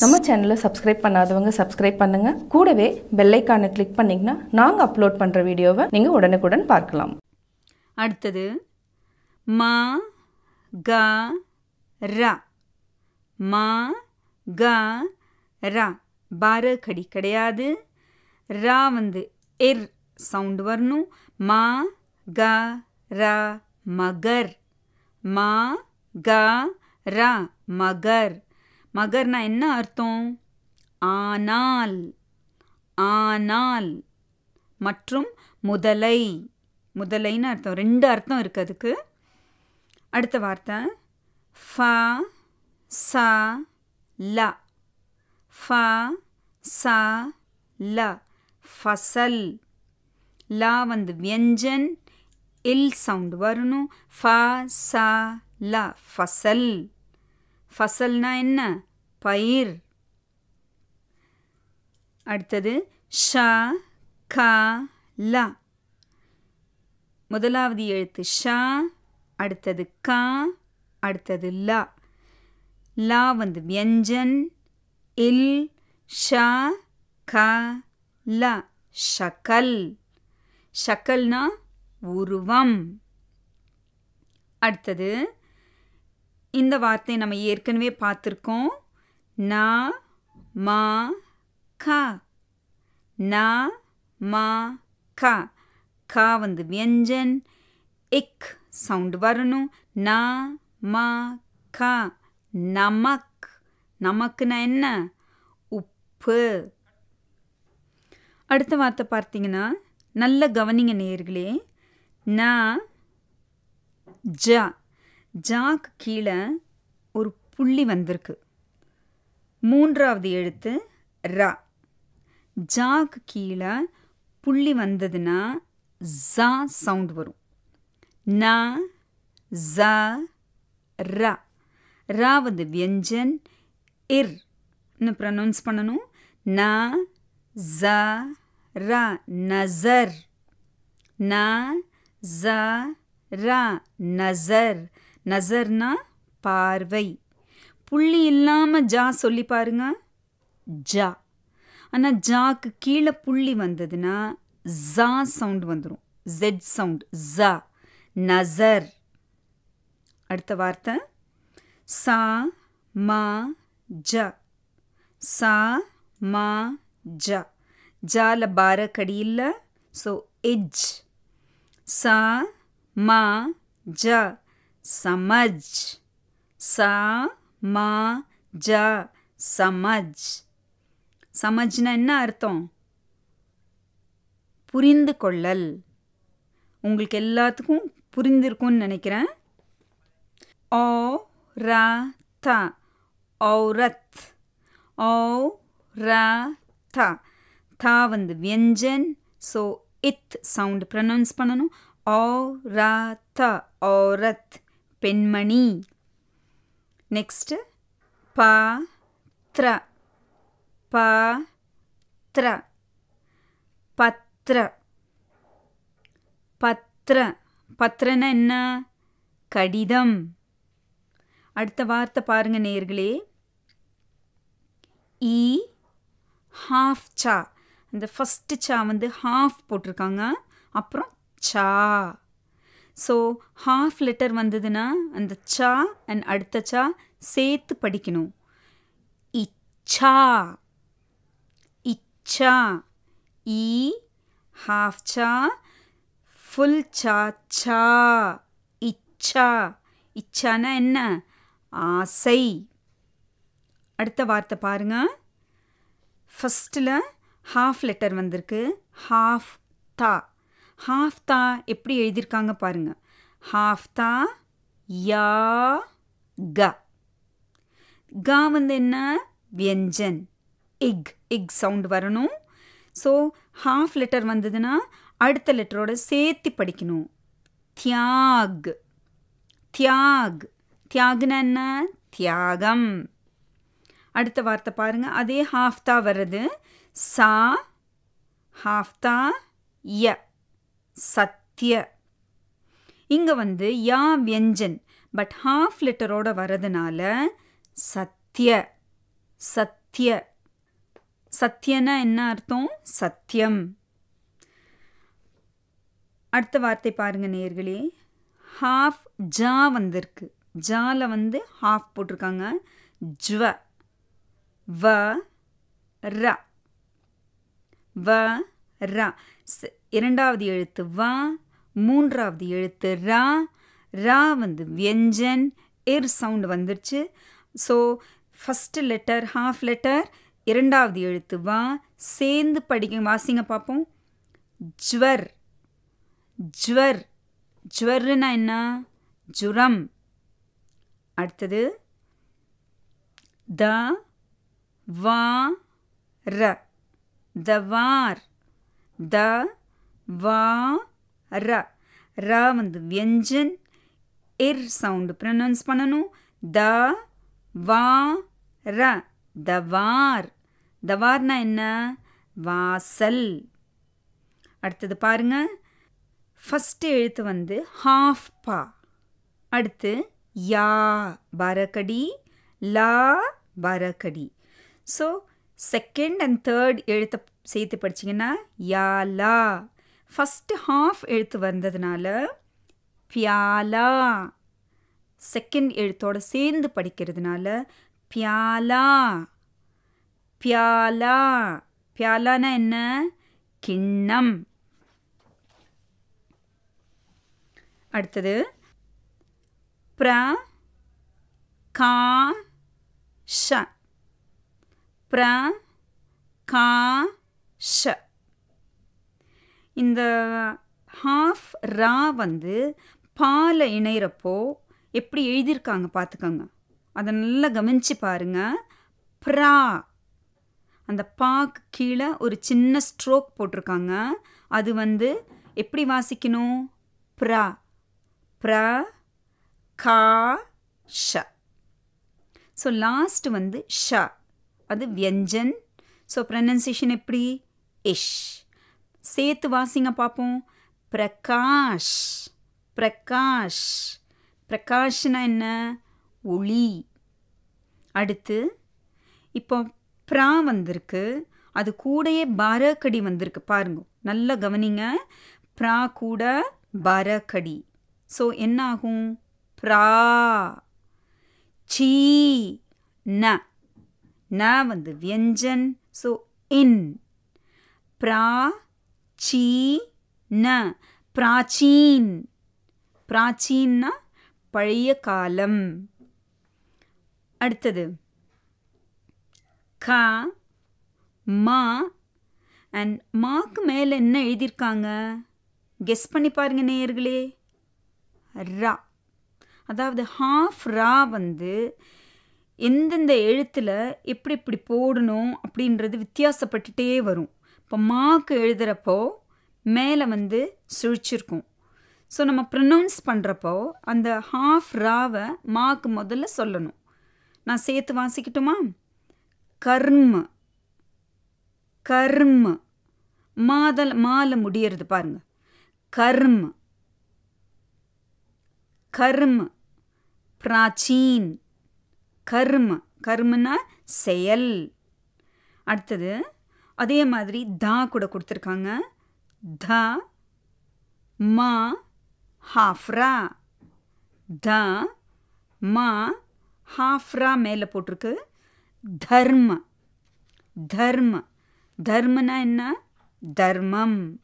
நம்ம சேனலை சப்ஸ்கிரைப் பண்ணாதவங்க சப்ஸ்கிரைப் பண்ணுங்க. கூடவே பெல்லைக்கானை கிளிக் பண்ணிங்கன்னா நாங்கள் அப்லோட் பண்ணுற வீடியோவை நீங்கள் உடனுக்குடன் பார்க்கலாம். அடுத்தது மா க ர. மா க ர. பார கடி கிடையாது. ரா வந்து எர் சவுண்ட் வரணும். மா க ர மகர். மா க ர மகர். மகர்னா என்ன அர்த்தம்? ஆனால். ஆனால். மற்றும் முதலை. முதலைன்னு அர்த்தம். ரெண்டு அர்த்தம் இருக்குது அதுக்கு. அடுத்த வார்த்தை. ஃப ச ல. ஃப ச ல. ஃபசல். லா வந்து வியஞ்சன் இல் சவுண்ட் வரணும் ஃப ச ல ஃபசல் ஃபசல்னா என்ன பயிர் அடுத்தது ஷ க ல. முதலாவது எழுத்து ஷ அடுத்தது க அடுத்தது ல. லா வந்து வியஞ்சன் இல் ஷ க ல. ஷக்கல். ஷக்கல்னா உருவம். அடுத்தது இந்த வார்த்தையை நம்ம ஏற்கனவே பார்த்துருக்கோம். ந மா க. ந மா க. க வந்து வியஞ்சன் இக் சவுண்ட் வரணும். ந மா க. நமக். நமக்குன்னா என்ன? உப்பு. அடுத்த வார்த்தை பார்த்தீங்கன்னா நல்ல கவனிங்க நேர்களே ந ஜ. ஜாக்கு கீழே ஒரு புள்ளி வந்திருக்கு. மூன்றாவது எழுத்து ர. ஜாக்கு கீழே புள்ளி வந்ததுன்னா ஜா சவுண்ட் வரும். ந ஜ ர. ரா வந்து வியஞ்சன் இர்னு ப்ரனவுன்ஸ் பண்ணணும். ந ஜ ர நசர். ந ஸ ர நசர். நசர்னா பார்வை. புள்ளி இல்லாமல் ஜா சொல்லி பாருங்க. ஜா. ஆனால் ஜாக்கு கீழே புள்ளி வந்ததுன்னா ஜா சவுண்ட் வந்துடும் ஜெட் சவுண்ட். ஜா நசர். அடுத்த வார்த்தை. சா மா ஜ. சா மா ஜ. ஜால பார கடி இல்லை. ஸோ எஜ் சா மா ஜ சமஜ். சா மா ஜ சமஜ். சமஜ்னா என்ன அர்த்தம்? புரிந்து கொள்ளல். உங்களுக்கு எல்லாத்துக்கும் புரிந்திருக்கும்னு நினைக்கிறேன். ஓ ரா த. ஔரத். ஓ ரா த. தா வந்து வியஞ்சன். ஸோ இத் சவுண்ட் ப்ரனவுன்ஸ் பண்ணணும். ஓ ரா த ஔரத் பெண்மணி நெக்ஸ்ட்டு ப த்ர ப த்ர பத்ர பத்ர பத்ரன்னா என்ன கடிதம் அடுத்த வார்த்தை பாருங்கள் நேர்களே இ ஹாஃப் சா இந்த ஃபஸ்ட்டு சா வந்து ஹாஃப் போட்டிருக்காங்க. அப்புறம் சா. ஸோ ஹாஃப் லெட்டர் வந்ததுன்னா அந்த சா அண்ட் அடுத்த சா சேர்த்து படிக்கணும். இச்சா. இச்சா. இ. ஹாஃப் சா. ஃபுல் சா. சா. இச்சா. இச்சானா என்ன? ஆசை. அடுத்த வார்த்தை பாருங்க. ஃபஸ்ட்டில் ஹாஃப் லெட்டர் வந்திருக்கு. ஹாஃப் தா ஹாஃப் தா எப்படி எழுதியிருக்காங்க பாருங்க. ஹாஃப் தா யா க கா வந்து என்ன? வியஞ்சன் இக் இக் சவுண்ட் வரணும். ஸோ ஹாஃப் லெட்டர் வந்ததுன்னா அடுத்த லெட்டரோட சேர்த்து படிக்கணும். தியாக் தியாக் தியாகுனா என்ன? தியாகம் அடுத்த வார்த்தை பாருங்கள் அதே ஹாஃப்தா வர்றது. சா ஹாஃப்தா ய சத்ய. இங்கே வந்து யா வியஞ்சன் பட் ஹாஃப் லெட்டரோட வரதுனால சத்திய சத்திய சத்தியனா என்ன அர்த்தம்? சத்தியம் அடுத்த வார்த்தை பாருங்க நேர்களே ஹாஃப் ஜா வந்திருக்கு. ஜால வந்து ஹாஃப் போட்டிருக்காங்க. ஜ்வ. வ ர. வ ர. இரண்டாவது எழுத்து வ மூன்றாவது எழுத்து ரா. ரா வந்து வியஞ்சன் எர் சவுண்ட் வந்துருச்சு. So first letter half letter இரண்டாவது எழுத்து வா சேர்ந்து படிக்க வாசிங்க பார்ப்போம் ஜ்வர். ஜ்வர். ஜ்வர்னா என்ன? ஜுரம். அடுத்தது த வா ர. த வார் த வா ர ர வந்து வியஞ்சன். இர் சவுண்டு ப்ரொனவுன்ஸ் பண்ணணும். த வா ர தவார் தவார்னா என்ன? வாசல். அடுத்தது பாருங்க. ஃபஸ்ட்டு எழுத்து வந்து ஹாஃப் பா. அடுத்து யா. பரக்கடி லா. பரக்கடி ஸோ செகண்ட் அண்ட் தேர்ட் எழுத்தை சேர்த்து படிச்சிங்கன்னா யாலா ஃபஸ்ட்டு ஹாஃப் எழுத்து வந்ததுனால பியாலா செகண்ட் எழுத்தோட சேர்ந்து படிக்கிறதுனால பியாலா பியாலா பியாலானா என்ன? கிண்ணம். அடுத்தது பிர கா ஷ. பிர கா ஷ. இந்த ஹாஃப் ரா வந்து பால இணையிறப்போ எப்படி எழுதியிருக்காங்க பார்த்துக்கோங்க. அதை நல்லா கவனிச்சு பாருங்க. ப்ரா. அந்த பாக்கு கீழே ஒரு சின்ன ஸ்ட்ரோக் போட்டிருக்காங்க. அது வந்து எப்படி வாசிக்கணும்? ப்ரா. ப்ர கா ஷ. ஸோ லாஸ்ட் வந்து ஷ. அது வியஞ்சன். ஸோ ப்ரனன்சியேஷன் எப்படி? இஷ். சேர்த்து வாசிங்க பார்ப்போம். பிரகாஷ். பிரகாஷ். பிரகாஷ்னா என்ன? ஒளி. அடுத்து இப்போ ப்ரா வந்திருக்கு. அது கூடயே பாரக்கடி வந்திருக்கு. பாருங்க நல்லா கவனிங்க. ப்ரா கூட பாரக்கடி ஸோ என்ன ஆகும் ப்ரா. சீ. ந. ந வந்து வியஞ்சன். ஸோ இன். ப்ரா சீ ந. பிராச்சீன். பிராச்சீன்னா பழைய காலம். அடுத்தது க மா. அண்ட் மாக்கு மேலே என்ன எழுதியிருக்காங்க? கெஸ் பண்ணி பாருங்க நேயர்களே. ரா. அதாவது ஹாஃப் ரா வந்து எந்தெந்த எழுத்தில் எப்படி இப்படி போடணும் அப்படின்றது வித்தியாசப்பட்டுட்டே வரும். இப்போ மாக்கு எழுதுகிறப்போ மேலே வந்து சுழிச்சிருக்கும். ஸோ நம்ம ப்ரொனவுன்ஸ் பண்ணுறப்போ அந்த ஹாஃப் ராவை மாக்கு முதல்ல சொல்லணும். நான் சேர்த்து வாசிக்கட்டுமா? கர்ம. கர்ம. மாதல் மால முடியறது பாருங்க. கர்ம. கர்ம. பிராச்சீன். கர்ம. கர்மனா செயல். அடுத்தது அதே மாதிரி தா கூட கொடுத்துருக்காங்க. த மா ஹாஃப்ரா. த மா ஹாஃப்ரா மேலே போட்டிருக்கு. தர்ம. தர்ம. தர்மனா என்ன? தர்மம்.